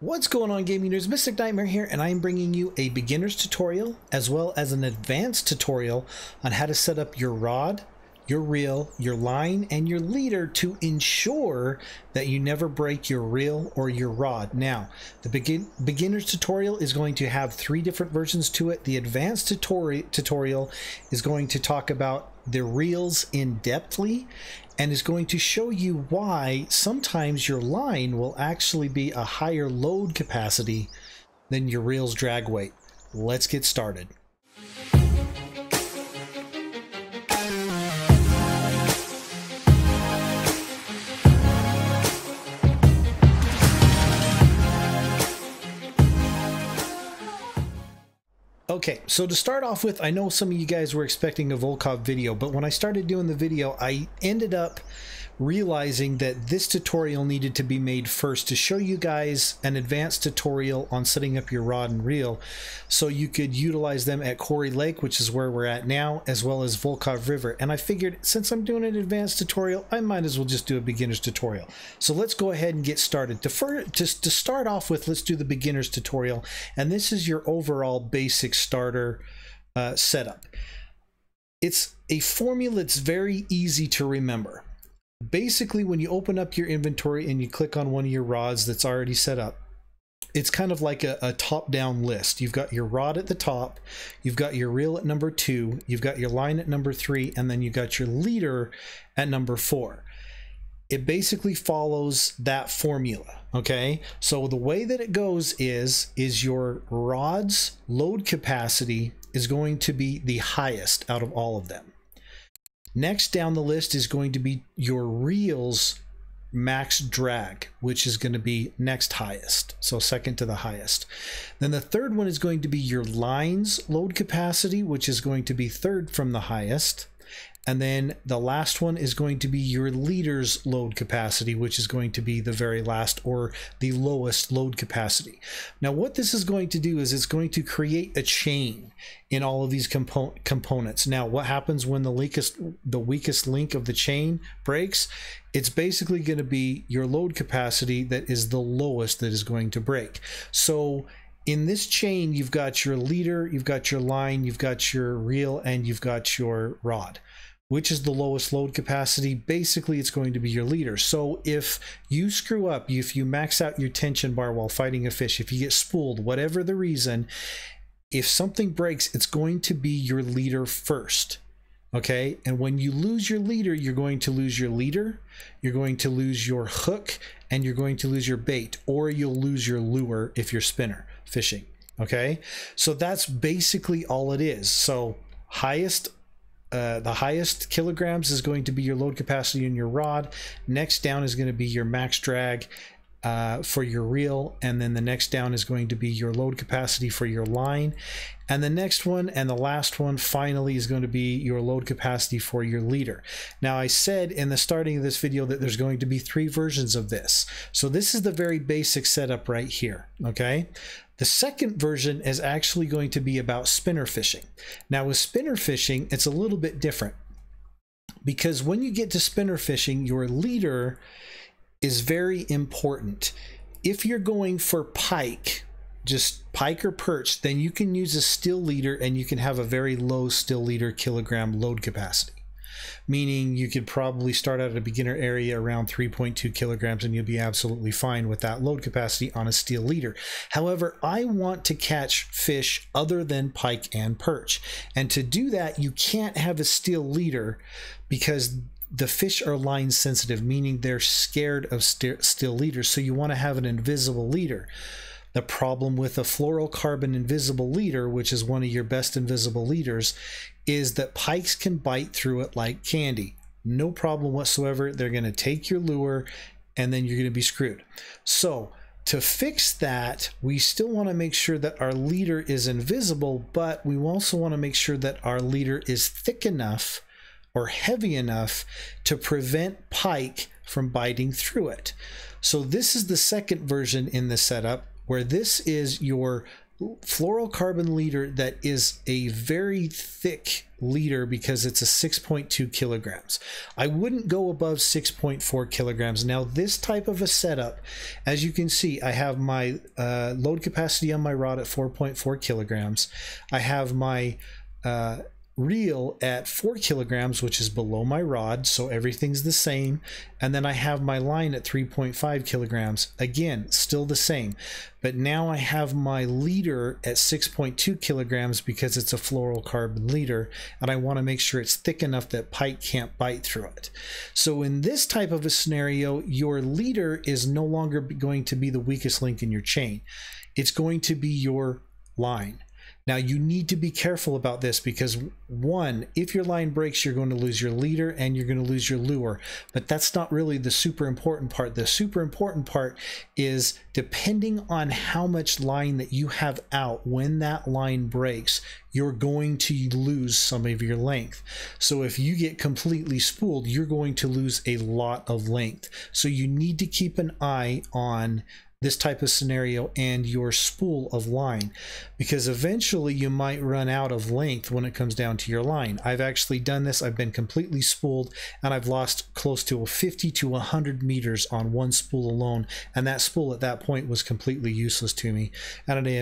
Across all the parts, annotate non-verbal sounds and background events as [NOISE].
What's going on gaming nerds, Mystic Nightmare here and I am bringing you a beginner's tutorial as well as an advanced tutorial on how to set up your rod, your reel, your line, and your leader to ensure that you never break your reel or your rod. Now, the begin beginner's tutorial is going to have three different versions to it. The advanced tutori tutorial is going to talk about the reels in depthly and is going to show you why sometimes your line will actually be a higher load capacity than your reel's drag weight. Let's get started. Okay, so to start off with, I know some of you guys were expecting a Volkhov video, but when I started doing the video, I ended up realizing that this tutorial needed to be made first to show you guys an advanced tutorial on setting up your rod and reel so you could utilize them at Quarry Lake, which is where we're at now, as well as Volkhov River. And I figured since I'm doing an advanced tutorial, I might as well just do a beginner's tutorial. So let's go ahead and get started. To, fir to, to start off with, let's do the beginner's tutorial. And this is your overall basic starter uh, setup. It's a formula that's very easy to remember basically when you open up your inventory and you click on one of your rods that's already set up it's kind of like a, a top down list. You've got your rod at the top you've got your reel at number two you've got your line at number three and then you got your leader at number four. It basically follows that formula okay? So the way that it goes is is your rod's load capacity is going to be the highest out of all of them Next down the list is going to be your reels max drag, which is going to be next highest. So second to the highest. Then the third one is going to be your lines load capacity, which is going to be third from the highest. And then the last one is going to be your leader's load capacity, which is going to be the very last or the lowest load capacity. Now, what this is going to do is it's going to create a chain in all of these compo components. Now, what happens when the the weakest link of the chain breaks? It's basically going to be your load capacity that is the lowest that is going to break. So in this chain, you've got your leader, you've got your line, you've got your reel, and you've got your rod which is the lowest load capacity, basically it's going to be your leader. So if you screw up, if you max out your tension bar while fighting a fish, if you get spooled, whatever the reason, if something breaks, it's going to be your leader first. Okay. And when you lose your leader, you're going to lose your leader, you're going to lose your hook, and you're going to lose your bait, or you'll lose your lure if you're spinner fishing. Okay. So that's basically all it is. So highest uh, the highest kilograms is going to be your load capacity in your rod. Next down is going to be your max drag uh, for your reel. And then the next down is going to be your load capacity for your line. And the next one and the last one finally is going to be your load capacity for your leader. Now I said in the starting of this video that there's going to be three versions of this. So this is the very basic setup right here. Okay. The second version is actually going to be about spinner fishing. Now with spinner fishing, it's a little bit different because when you get to spinner fishing, your leader is very important. If you're going for pike, just pike or perch, then you can use a still leader and you can have a very low still leader kilogram load capacity meaning you could probably start out at a beginner area around 3.2 kilograms and you'll be absolutely fine with that load capacity on a steel leader. However, I want to catch fish other than pike and perch. And to do that, you can't have a steel leader because the fish are line sensitive, meaning they're scared of st steel leaders. So you want to have an invisible leader. The problem with a fluorocarbon invisible leader, which is one of your best invisible leaders, is that pikes can bite through it like candy. No problem whatsoever. They're going to take your lure and then you're going to be screwed. So, to fix that, we still want to make sure that our leader is invisible, but we also want to make sure that our leader is thick enough or heavy enough to prevent pike from biting through it. So this is the second version in the setup where this is your fluorocarbon leader that is a very thick leader because it's a 6.2 kilograms. I wouldn't go above 6.4 kilograms. Now, this type of a setup, as you can see, I have my uh, load capacity on my rod at 4.4 kilograms. I have my uh, reel at four kilograms, which is below my rod, so everything's the same. And then I have my line at 3.5 kilograms, again, still the same. But now I have my leader at 6.2 kilograms because it's a fluorocarbon leader, and I want to make sure it's thick enough that pike can't bite through it. So in this type of a scenario, your leader is no longer going to be the weakest link in your chain. It's going to be your line. Now, you need to be careful about this because, one, if your line breaks, you're going to lose your leader and you're going to lose your lure. But that's not really the super important part. The super important part is depending on how much line that you have out when that line breaks, you're going to lose some of your length. So if you get completely spooled, you're going to lose a lot of length. So you need to keep an eye on this type of scenario and your spool of line because eventually you might run out of length when it comes down to your line. I've actually done this. I've been completely spooled and I've lost close to 50 to 100 meters on one spool alone. And that spool at that point was completely useless to me. And I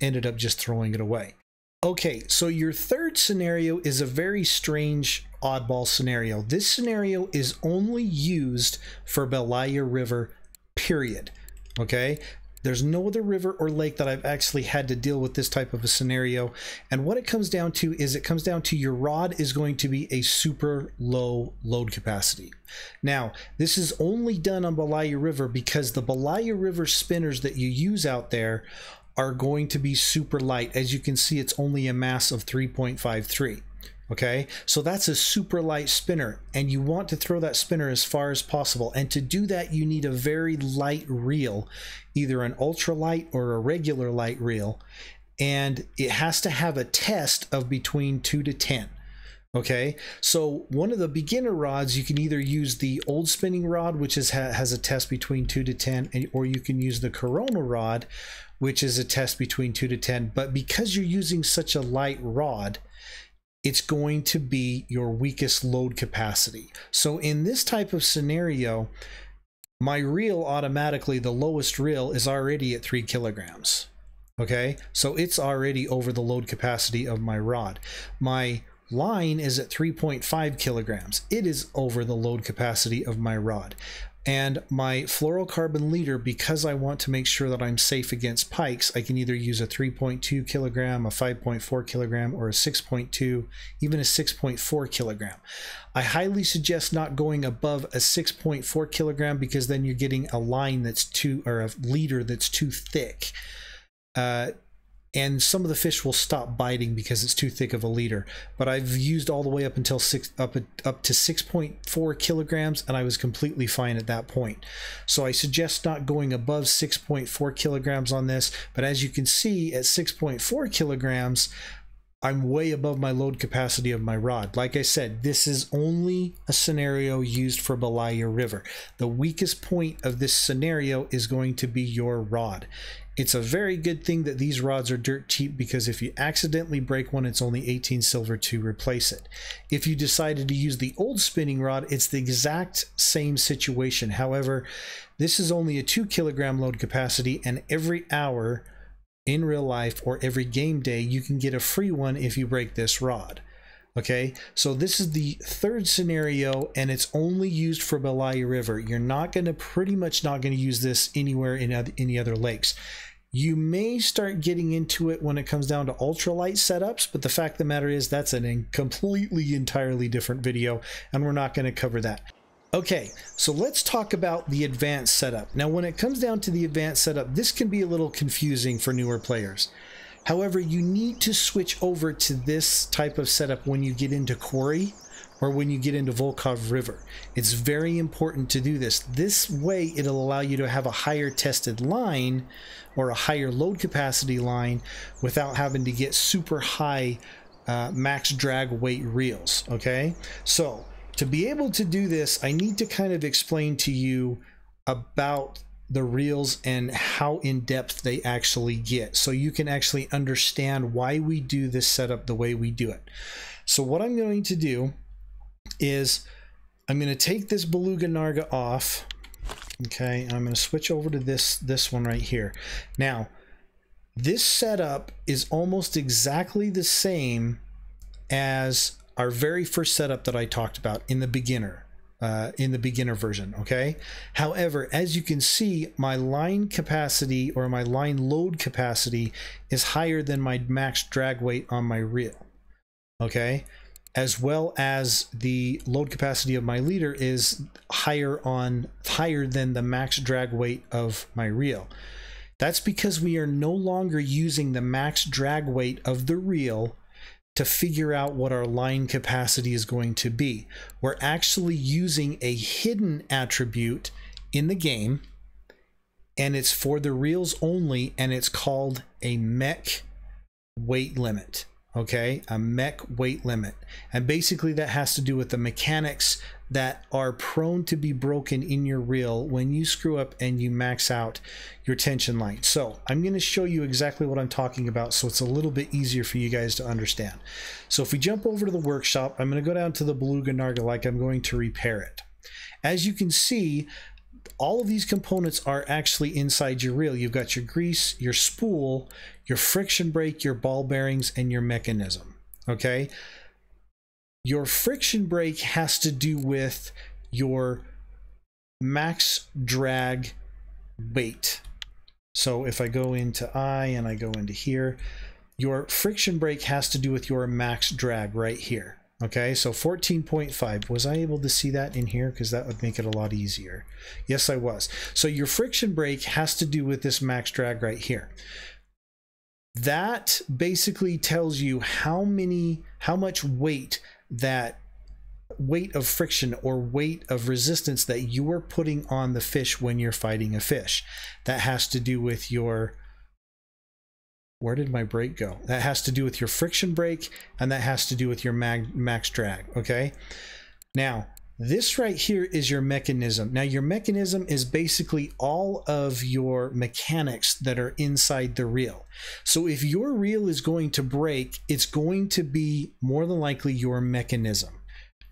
ended up just throwing it away. Okay, so your third scenario is a very strange oddball scenario. This scenario is only used for Belaya River, period. Okay. There's no other river or lake that I've actually had to deal with this type of a scenario. And what it comes down to is it comes down to your rod is going to be a super low load capacity. Now, this is only done on Belaya River because the Belaya River spinners that you use out there are going to be super light. As you can see, it's only a mass of 3.53. Okay, so that's a super light spinner, and you want to throw that spinner as far as possible. And to do that, you need a very light reel, either an ultra light or a regular light reel, and it has to have a test of between 2 to 10. Okay, so one of the beginner rods, you can either use the old spinning rod, which is, has a test between 2 to 10, and, or you can use the Corona rod, which is a test between 2 to 10. But because you're using such a light rod, it's going to be your weakest load capacity. So in this type of scenario, my reel automatically, the lowest reel is already at three kilograms. Okay, so it's already over the load capacity of my rod. My line is at 3.5 kilograms. It is over the load capacity of my rod and my fluorocarbon leader because I want to make sure that I'm safe against pikes I can either use a 3.2 kilogram a 5.4 kilogram or a 6.2 even a 6.4 kilogram. I highly suggest not going above a 6.4 kilogram because then you're getting a line that's too or a leader that's too thick. Uh, and some of the fish will stop biting because it's too thick of a leader. But I've used all the way up until six up up to 6.4 kilograms, and I was completely fine at that point. So I suggest not going above 6.4 kilograms on this. But as you can see, at 6.4 kilograms, I'm way above my load capacity of my rod. Like I said, this is only a scenario used for Belaya River. The weakest point of this scenario is going to be your rod. It's a very good thing that these rods are dirt cheap because if you accidentally break one, it's only 18 silver to replace it. If you decided to use the old spinning rod, it's the exact same situation. However, this is only a two kilogram load capacity and every hour in real life or every game day, you can get a free one if you break this rod. Okay, so this is the third scenario and it's only used for Belaya River. You're not going to pretty much not going to use this anywhere in any other lakes. You may start getting into it when it comes down to ultralight setups, but the fact of the matter is that's a completely entirely different video, and we're not going to cover that. Okay, so let's talk about the advanced setup. Now, when it comes down to the advanced setup, this can be a little confusing for newer players. However, you need to switch over to this type of setup when you get into Quarry or when you get into Volkhov River. It's very important to do this. This way, it'll allow you to have a higher tested line or a higher load capacity line without having to get super high uh, max drag weight reels. Okay, so to be able to do this, I need to kind of explain to you about the reels and how in depth they actually get so you can actually understand why we do this setup the way we do it. So what I'm going to do is I'm going to take this Beluga Narga off. Okay, I'm going to switch over to this this one right here. Now, this setup is almost exactly the same as our very first setup that I talked about in the beginner uh, in the beginner version. Okay. However, as you can see, my line capacity or my line load capacity is higher than my max drag weight on my reel. Okay. As well as the load capacity of my leader is higher on higher than the max drag weight of my reel. That's because we are no longer using the max drag weight of the reel to figure out what our line capacity is going to be. We're actually using a hidden attribute in the game, and it's for the reels only, and it's called a mech weight limit okay a mech weight limit and basically that has to do with the mechanics that are prone to be broken in your reel when you screw up and you max out your tension line so i'm going to show you exactly what i'm talking about so it's a little bit easier for you guys to understand so if we jump over to the workshop i'm going to go down to the beluga narga like i'm going to repair it as you can see all of these components are actually inside your reel. You've got your grease, your spool, your friction brake, your ball bearings, and your mechanism. Okay. Your friction brake has to do with your max drag weight. So if I go into I and I go into here, your friction brake has to do with your max drag right here. Okay, so 14.5. Was I able to see that in here? Because that would make it a lot easier. Yes, I was. So your friction brake has to do with this max drag right here. That basically tells you how many, how much weight that weight of friction or weight of resistance that you are putting on the fish when you're fighting a fish. That has to do with your where did my brake go? That has to do with your friction brake and that has to do with your mag, max drag, okay? Now, this right here is your mechanism. Now, your mechanism is basically all of your mechanics that are inside the reel. So if your reel is going to break, it's going to be more than likely your mechanism.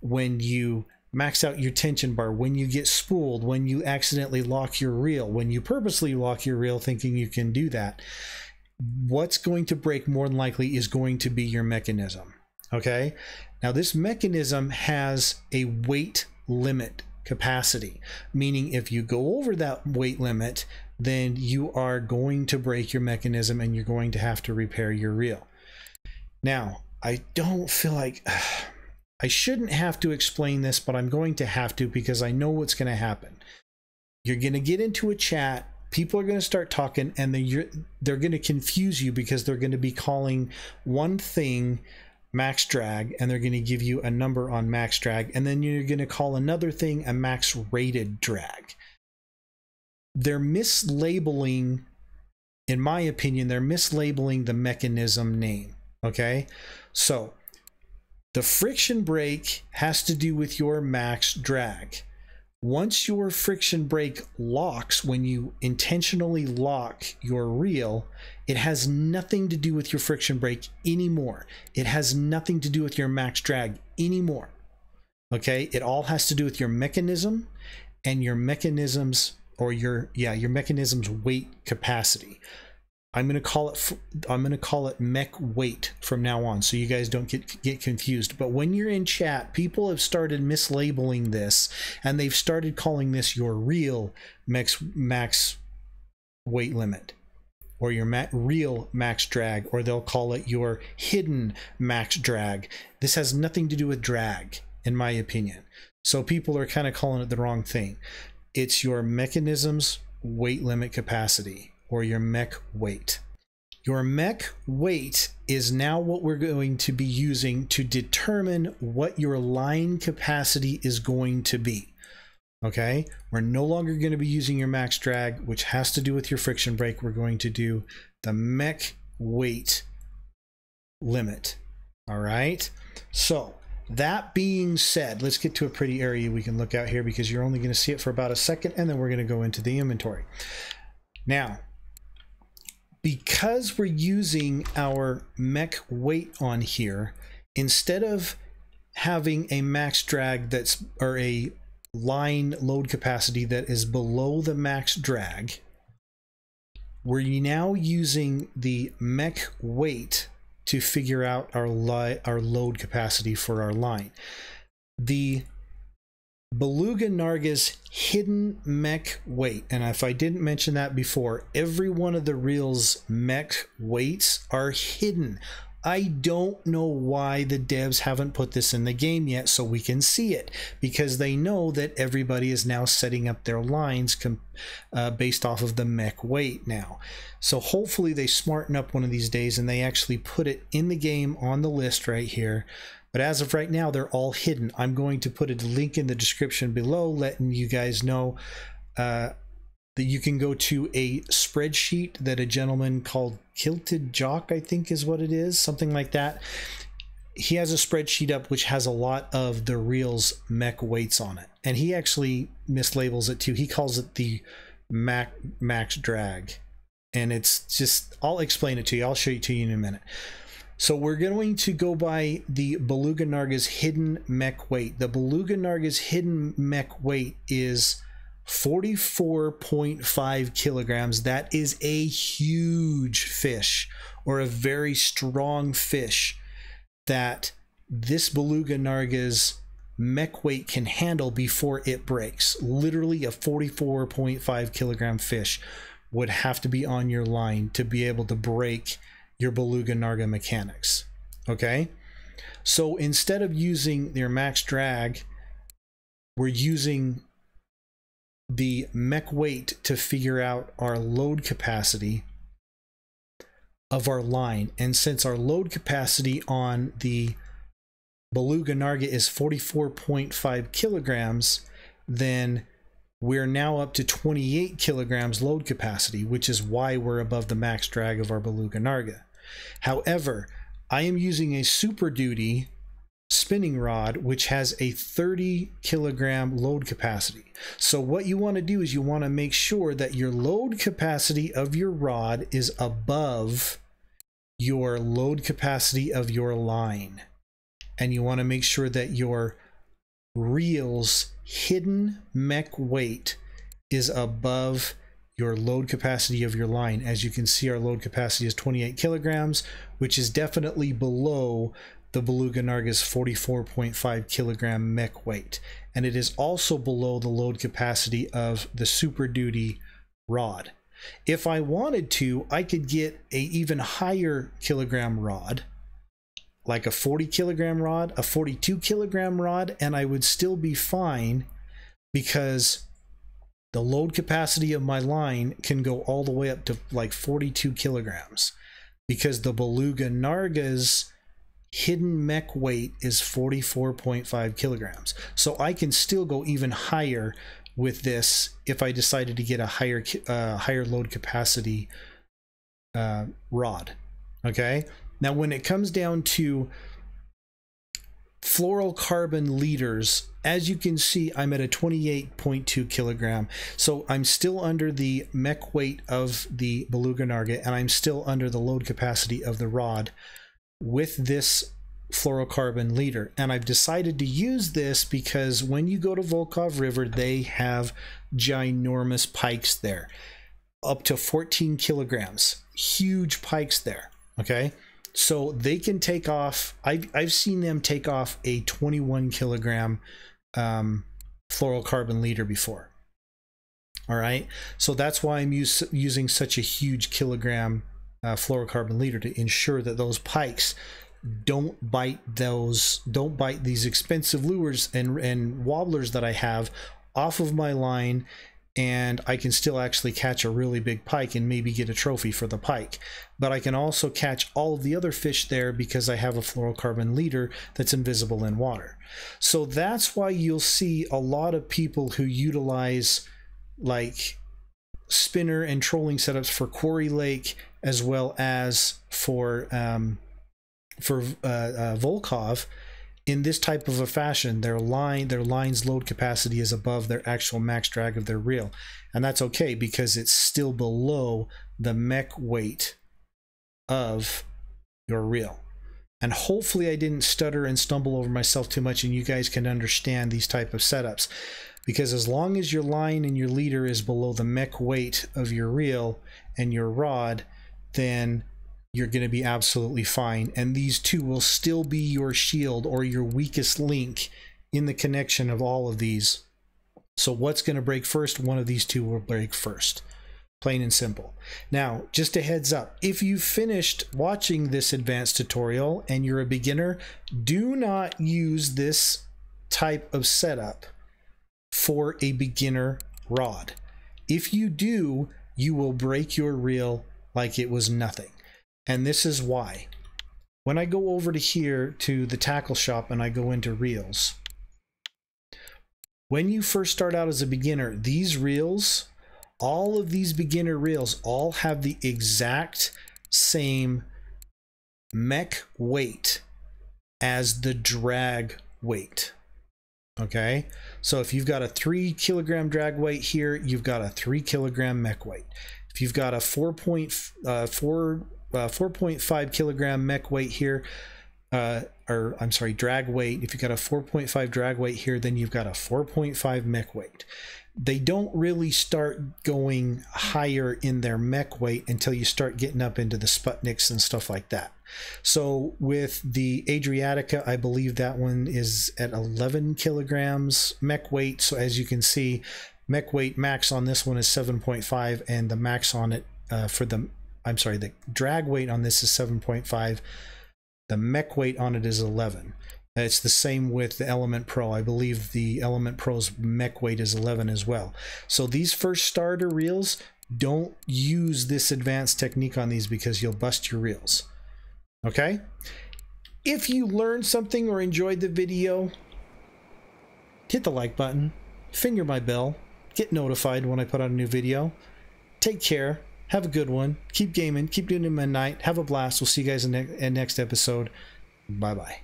When you max out your tension bar, when you get spooled, when you accidentally lock your reel, when you purposely lock your reel thinking you can do that, what's going to break more than likely is going to be your mechanism. Okay. Now, this mechanism has a weight limit capacity, meaning if you go over that weight limit, then you are going to break your mechanism and you're going to have to repair your reel. Now, I don't feel like [SIGHS] I shouldn't have to explain this, but I'm going to have to because I know what's going to happen. You're going to get into a chat people are going to start talking and they're, they're going to confuse you because they're going to be calling one thing max drag and they're going to give you a number on max drag and then you're going to call another thing a max rated drag. They're mislabeling in my opinion they're mislabeling the mechanism name okay? So the friction brake has to do with your max drag once your friction brake locks, when you intentionally lock your reel, it has nothing to do with your friction brake anymore. It has nothing to do with your max drag anymore. Okay, it all has to do with your mechanism and your mechanisms or your yeah, your mechanism's weight capacity. I'm gonna call it I'm gonna call it mech weight from now on, so you guys don't get get confused. But when you're in chat, people have started mislabeling this, and they've started calling this your real max max weight limit, or your ma real max drag, or they'll call it your hidden max drag. This has nothing to do with drag, in my opinion. So people are kind of calling it the wrong thing. It's your mechanism's weight limit capacity or your mech weight. Your mech weight is now what we're going to be using to determine what your line capacity is going to be. Okay, we're no longer going to be using your max drag, which has to do with your friction brake. We're going to do the mech weight limit. All right, so that being said, let's get to a pretty area we can look out here because you're only going to see it for about a second and then we're going to go into the inventory. Now, because we're using our mech weight on here, instead of having a max drag that's or a line load capacity that is below the max drag, we're now using the mech weight to figure out our our load capacity for our line. The Beluga Narga's hidden mech weight, and if I didn't mention that before, every one of the reels mech weights are hidden. I don't know why the devs haven't put this in the game yet so we can see it because they know that everybody is now setting up their lines uh, based off of the mech weight now. So hopefully they smarten up one of these days and they actually put it in the game on the list right here. But as of right now, they're all hidden. I'm going to put a link in the description below letting you guys know uh, that you can go to a spreadsheet that a gentleman called KiltedJock, I think is what it is, something like that. He has a spreadsheet up which has a lot of the reels mech weights on it, and he actually mislabels it too. He calls it the Mac, max drag, and it's just I'll explain it to you. I'll show it to you in a minute. So we're going to go by the Beluga Narga's hidden mech weight. The Beluga Narga's hidden mech weight is 44.5 kilograms. That is a huge fish or a very strong fish that this Beluga Narga's mech weight can handle before it breaks. Literally, a 44.5 kilogram fish would have to be on your line to be able to break your Beluga Narga mechanics. Okay? So instead of using their max drag, we're using the mech weight to figure out our load capacity of our line. And since our load capacity on the Beluga Narga is 44.5 kilograms, then we're now up to 28 kilograms load capacity, which is why we're above the max drag of our Beluga Narga. However, I am using a Super Duty spinning rod, which has a 30 kilogram load capacity. So what you want to do is you want to make sure that your load capacity of your rod is above your load capacity of your line. And you want to make sure that your reel's hidden mech weight is above your load capacity of your line. As you can see, our load capacity is 28 kilograms, which is definitely below the Beluga Narga's 44.5 kilogram mech weight, and it is also below the load capacity of the Super Duty rod. If I wanted to, I could get a even higher kilogram rod, like a 40 kilogram rod, a 42 kilogram rod, and I would still be fine because the load capacity of my line can go all the way up to like 42 kilograms because the Beluga Narga's hidden mech weight is 44.5 kilograms. So I can still go even higher with this if I decided to get a higher uh, higher load capacity uh, rod. Okay. Now, when it comes down to fluorocarbon leaders, as you can see, I'm at a 28.2 kilogram. So I'm still under the mech weight of the Beluga Narga, and I'm still under the load capacity of the rod with this fluorocarbon leader. And I've decided to use this because when you go to Volkhov River, they have ginormous pikes there, up to 14 kilograms. Huge pikes there. Okay. So they can take off, I've, I've seen them take off a 21 kilogram um, fluorocarbon leader before. All right. So that's why I'm use, using such a huge kilogram uh, fluorocarbon leader to ensure that those pikes don't bite those don't bite these expensive lures and and wobblers that I have off of my line and I can still actually catch a really big pike and maybe get a trophy for the pike. But I can also catch all of the other fish there because I have a fluorocarbon leader that's invisible in water. So that's why you'll see a lot of people who utilize like spinner and trolling setups for Quarry Lake as well as for um, for uh, uh, Volkhov in this type of a fashion, their line, their line's load capacity is above their actual max drag of their reel. And that's okay because it's still below the mech weight of your reel. And hopefully I didn't stutter and stumble over myself too much and you guys can understand these type of setups. Because as long as your line and your leader is below the mech weight of your reel and your rod, then you're going to be absolutely fine. And these two will still be your shield or your weakest link in the connection of all of these. So what's going to break first? One of these two will break first. Plain and simple. Now, just a heads up, if you finished watching this advanced tutorial and you're a beginner, do not use this type of setup for a beginner rod. If you do, you will break your reel like it was nothing. And this is why. When I go over to here to the tackle shop and I go into reels, when you first start out as a beginner, these reels, all of these beginner reels all have the exact same mech weight as the drag weight. Okay, so if you've got a three kilogram drag weight here, you've got a three kilogram mech weight. If you've got a 4.4 uh, 4.5 kilogram mech weight here, uh, or I'm sorry, drag weight. If you've got a 4.5 drag weight here, then you've got a 4.5 mech weight. They don't really start going higher in their mech weight until you start getting up into the Sputniks and stuff like that. So with the Adriatica, I believe that one is at 11 kilograms mech weight. So as you can see, mech weight max on this one is 7.5 and the max on it uh, for the I'm sorry, the drag weight on this is 7.5. The mech weight on it is 11. It's the same with the Element Pro. I believe the Element Pro's mech weight is 11 as well. So these first starter reels, don't use this advanced technique on these because you'll bust your reels. Okay? If you learned something or enjoyed the video, hit the like button, finger my bell, get notified when I put out a new video. Take care. Have a good one. Keep gaming. Keep doing it night. Have a blast. We'll see you guys in the next episode. Bye bye.